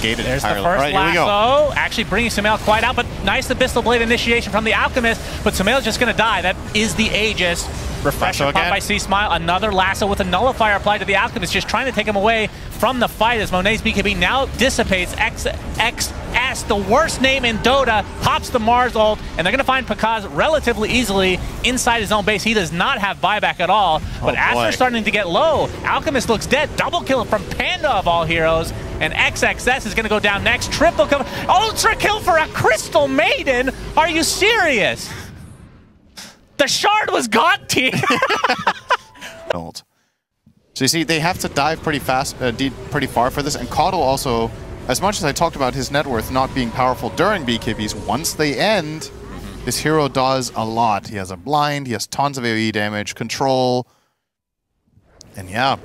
negated There's entirely. the first right, here we go. lasso, actually bringing Sumail quite out, but nice Abyssal Blade initiation from the Alchemist, but Sumail's just going to die. That is the Aegis. Refresher caught by C Smile, another lasso with a nullifier applied to the Alchemist, just trying to take him away from the fight as Monet's BKB now dissipates. X, X, S, the worst name in Dota, pops the Mars ult, and they're going to find Pakazs relatively easily inside his own base. He does not have buyback at all, but Oh, starting to get low, Alchemist looks dead. Double kill from Panda of all heroes, and XXS is going to go down next. Triple kill, ultra kill for a Crystal Maiden. Are you serious? The shard was God tier. So you see, they have to dive pretty fast, uh, deep, pretty far for this. And Caudle also, as much as I talked about his net worth not being powerful during BKBs, once they end, this hero does a lot. He has a blind, he has tons of AoE damage, control, and yeah.